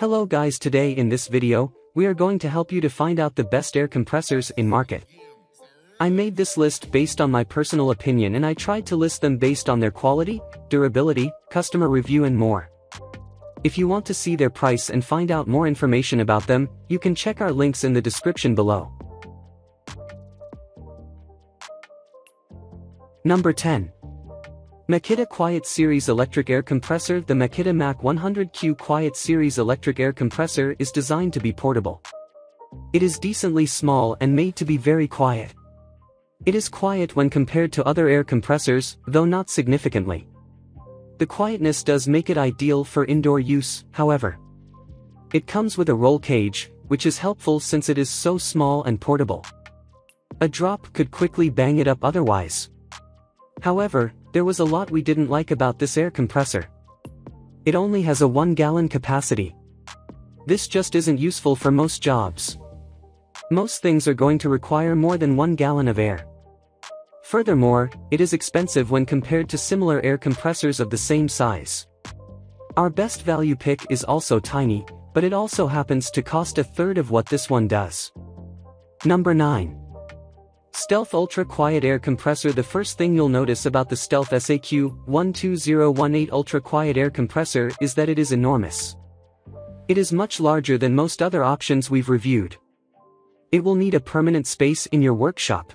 Hello guys today in this video, we are going to help you to find out the best air compressors in market. I made this list based on my personal opinion and I tried to list them based on their quality, durability, customer review and more. If you want to see their price and find out more information about them, you can check our links in the description below. Number 10. Makita Quiet Series Electric Air Compressor The Makita MAC 100Q Quiet Series Electric Air Compressor is designed to be portable. It is decently small and made to be very quiet. It is quiet when compared to other air compressors, though not significantly. The quietness does make it ideal for indoor use, however. It comes with a roll cage, which is helpful since it is so small and portable. A drop could quickly bang it up otherwise. However, there was a lot we didn't like about this air compressor. It only has a 1 gallon capacity. This just isn't useful for most jobs. Most things are going to require more than 1 gallon of air. Furthermore, it is expensive when compared to similar air compressors of the same size. Our best value pick is also tiny, but it also happens to cost a third of what this one does. Number 9. Stealth Ultra Quiet Air Compressor The first thing you'll notice about the Stealth SAQ 12018 Ultra Quiet Air Compressor is that it is enormous. It is much larger than most other options we've reviewed. It will need a permanent space in your workshop.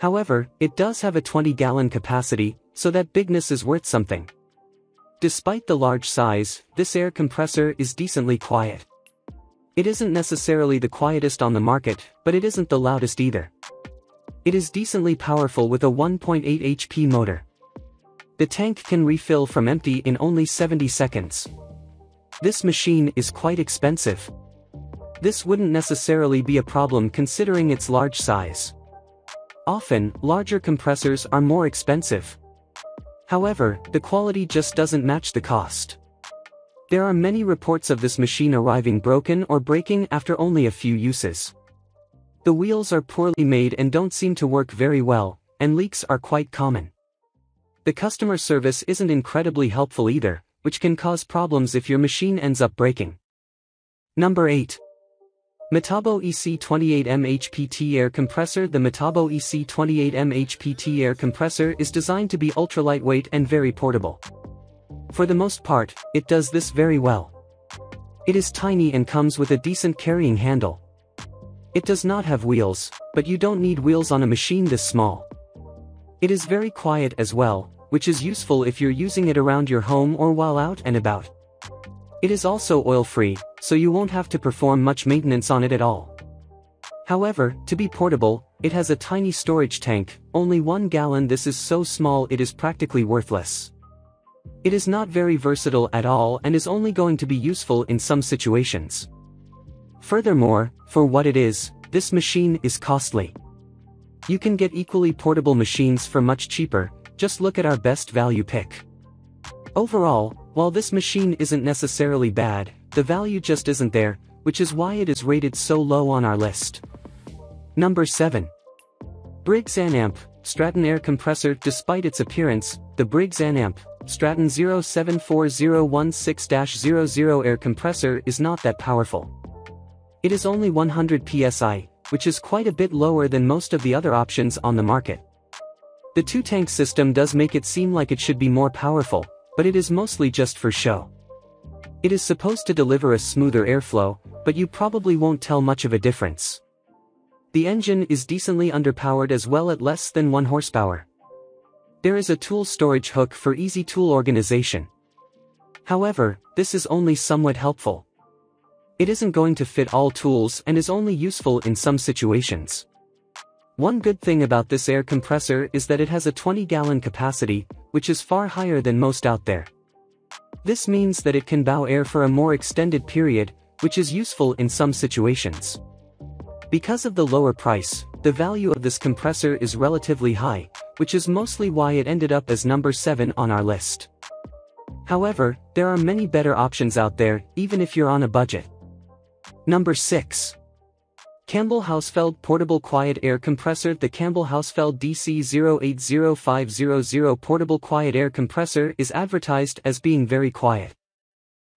However, it does have a 20-gallon capacity, so that bigness is worth something. Despite the large size, this air compressor is decently quiet. It isn't necessarily the quietest on the market, but it isn't the loudest either. It is decently powerful with a 1.8 HP motor. The tank can refill from empty in only 70 seconds. This machine is quite expensive. This wouldn't necessarily be a problem considering its large size. Often, larger compressors are more expensive. However, the quality just doesn't match the cost. There are many reports of this machine arriving broken or breaking after only a few uses. The wheels are poorly made and don't seem to work very well, and leaks are quite common. The customer service isn't incredibly helpful either, which can cause problems if your machine ends up breaking. Number 8. Metabo EC28M HPT Air Compressor The Metabo EC28M HPT Air Compressor is designed to be ultra lightweight and very portable. For the most part, it does this very well. It is tiny and comes with a decent carrying handle, it does not have wheels, but you don't need wheels on a machine this small. It is very quiet as well, which is useful if you're using it around your home or while out and about. It is also oil-free, so you won't have to perform much maintenance on it at all. However, to be portable, it has a tiny storage tank, only one gallon this is so small it is practically worthless. It is not very versatile at all and is only going to be useful in some situations. Furthermore, for what it is, this machine is costly. You can get equally portable machines for much cheaper, just look at our best value pick. Overall, while this machine isn't necessarily bad, the value just isn't there, which is why it is rated so low on our list. Number 7. Briggs & Stratton Air Compressor Despite its appearance, the Briggs & Stratton 074016-00 air compressor is not that powerful. It is only 100 psi, which is quite a bit lower than most of the other options on the market. The two-tank system does make it seem like it should be more powerful, but it is mostly just for show. It is supposed to deliver a smoother airflow, but you probably won't tell much of a difference. The engine is decently underpowered as well at less than 1 horsepower. There is a tool storage hook for easy tool organization. However, this is only somewhat helpful. It isn't going to fit all tools and is only useful in some situations. One good thing about this air compressor is that it has a 20-gallon capacity, which is far higher than most out there. This means that it can bow air for a more extended period, which is useful in some situations. Because of the lower price, the value of this compressor is relatively high, which is mostly why it ended up as number 7 on our list. However, there are many better options out there, even if you're on a budget. Number 6. Campbell Hausfeld Portable Quiet Air Compressor The Campbell Hausfeld DC080500 Portable Quiet Air Compressor is advertised as being very quiet.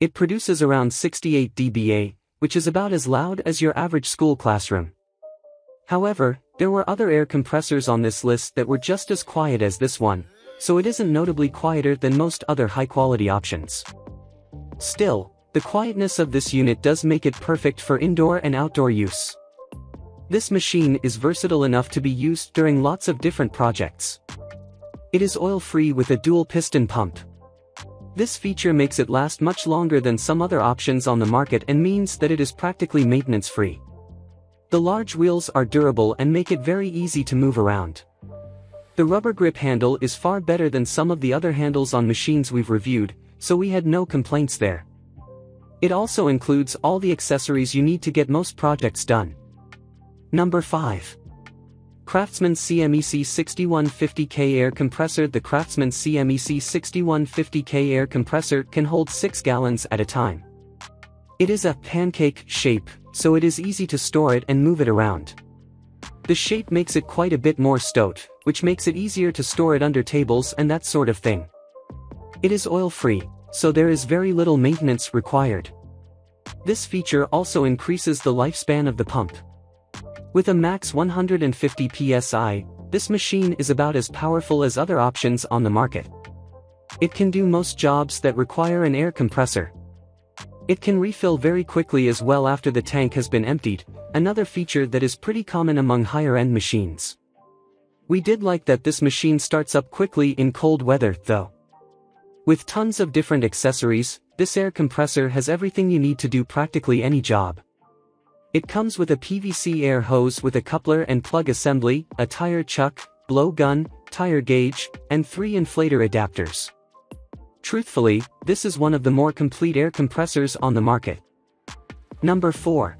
It produces around 68 dBA, which is about as loud as your average school classroom. However, there were other air compressors on this list that were just as quiet as this one, so it isn't notably quieter than most other high-quality options. Still, the quietness of this unit does make it perfect for indoor and outdoor use. This machine is versatile enough to be used during lots of different projects. It is oil-free with a dual piston pump. This feature makes it last much longer than some other options on the market and means that it is practically maintenance-free. The large wheels are durable and make it very easy to move around. The rubber grip handle is far better than some of the other handles on machines we've reviewed, so we had no complaints there. It also includes all the accessories you need to get most projects done. Number 5. Craftsman CMEC 6150K air compressor The Craftsman CMEC 6150K air compressor can hold 6 gallons at a time. It is a pancake shape, so it is easy to store it and move it around. The shape makes it quite a bit more stout, which makes it easier to store it under tables and that sort of thing. It is oil-free, so there is very little maintenance required. This feature also increases the lifespan of the pump. With a max 150 psi, this machine is about as powerful as other options on the market. It can do most jobs that require an air compressor. It can refill very quickly as well after the tank has been emptied, another feature that is pretty common among higher-end machines. We did like that this machine starts up quickly in cold weather, though. With tons of different accessories, this air compressor has everything you need to do practically any job. It comes with a PVC air hose with a coupler and plug assembly, a tire chuck, blow gun, tire gauge, and three inflator adapters. Truthfully, this is one of the more complete air compressors on the market. Number 4.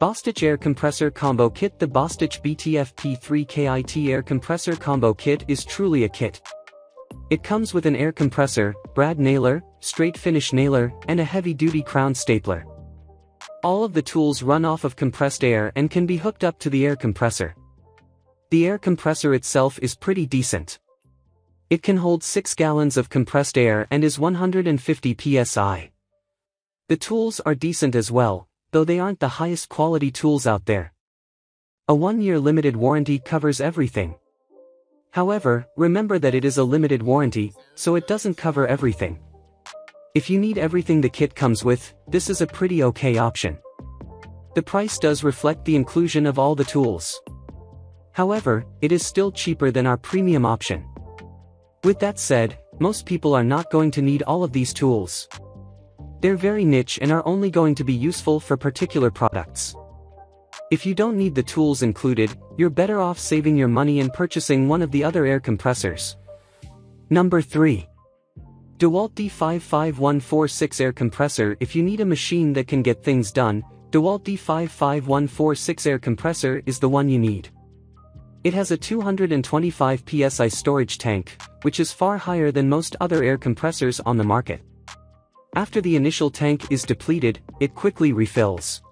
Bostitch Air Compressor Combo Kit The Bostitch BTF P3 KIT Air Compressor Combo Kit is truly a kit. It comes with an air compressor, brad nailer, straight finish nailer, and a heavy-duty crown stapler. All of the tools run off of compressed air and can be hooked up to the air compressor. The air compressor itself is pretty decent. It can hold 6 gallons of compressed air and is 150 psi. The tools are decent as well, though they aren't the highest quality tools out there. A one-year limited warranty covers everything. However, remember that it is a limited warranty, so it doesn't cover everything. If you need everything the kit comes with, this is a pretty okay option. The price does reflect the inclusion of all the tools. However, it is still cheaper than our premium option. With that said, most people are not going to need all of these tools. They're very niche and are only going to be useful for particular products. If you don't need the tools included, you're better off saving your money and purchasing one of the other air compressors. Number 3. DeWalt D55146 air compressor If you need a machine that can get things done, DeWalt D55146 air compressor is the one you need. It has a 225 psi storage tank, which is far higher than most other air compressors on the market. After the initial tank is depleted, it quickly refills.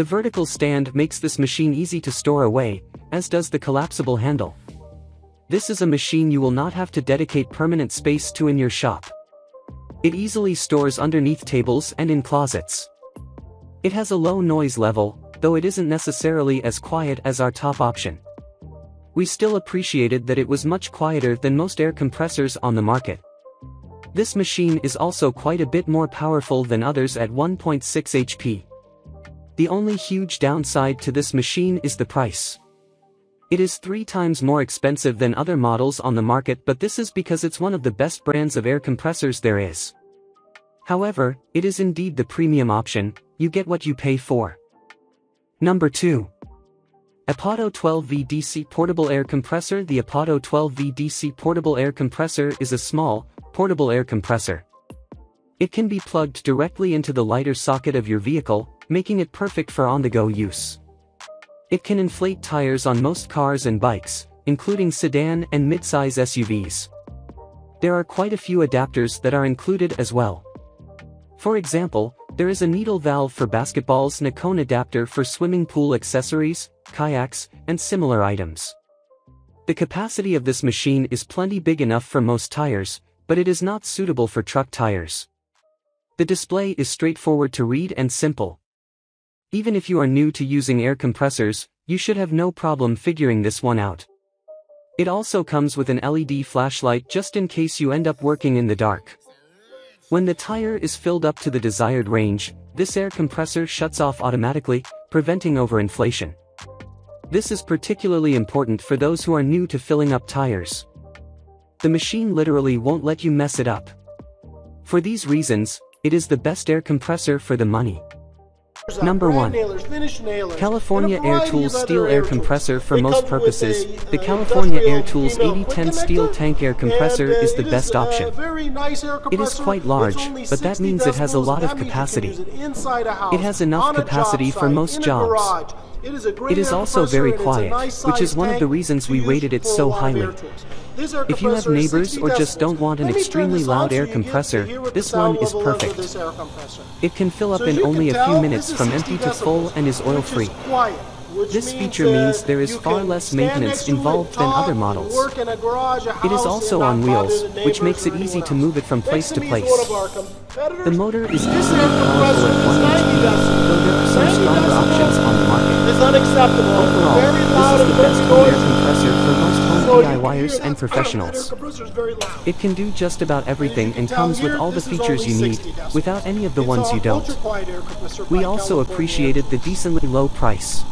The vertical stand makes this machine easy to store away, as does the collapsible handle. This is a machine you will not have to dedicate permanent space to in your shop. It easily stores underneath tables and in closets. It has a low noise level, though it isn't necessarily as quiet as our top option. We still appreciated that it was much quieter than most air compressors on the market. This machine is also quite a bit more powerful than others at 1.6 HP. The only huge downside to this machine is the price. It is three times more expensive than other models on the market but this is because it's one of the best brands of air compressors there is. However, it is indeed the premium option, you get what you pay for. Number 2. EPAuto 12V DC Portable Air Compressor The EPAuto 12V DC Portable Air Compressor is a small, portable air compressor. It can be plugged directly into the lighter socket of your vehicle, making it perfect for on-the-go use. It can inflate tires on most cars and bikes, including sedan and midsize SUVs. There are quite a few adapters that are included as well. For example, there is a needle valve for basketballs and a cone adapter for swimming pool accessories, kayaks, and similar items. The capacity of this machine is plenty big enough for most tires, but it is not suitable for truck tires. The display is straightforward to read and simple. Even if you are new to using air compressors, you should have no problem figuring this one out. It also comes with an LED flashlight just in case you end up working in the dark. When the tire is filled up to the desired range, this air compressor shuts off automatically, preventing overinflation. This is particularly important for those who are new to filling up tires. The machine literally won't let you mess it up. For these reasons, it is the best air compressor for the money. Number 1. California Air Tools Steel Air Compressor For most purposes, the California Air Tools 8010 Steel Tank Air Compressor is the best option. It is quite large, but that means it has a lot of capacity. It has enough capacity for most jobs. It is also very quiet, which is one of the reasons we rated it so highly. If you have neighbors or just don't want an extremely loud air compressor, this one is perfect. It can fill up in only a few minutes from empty to full and is oil-free. This feature means there is far less maintenance involved than other models. It is also on wheels, which makes it easy to move it from place to place. The motor is easily powerful at 1 HP, though there are some stronger options on the market. Overall, this is the best home air compressor for most home DIYers and professionals. It can do just about everything and comes with all the features you need, without any of the ones you don't. We also appreciated the decently low price.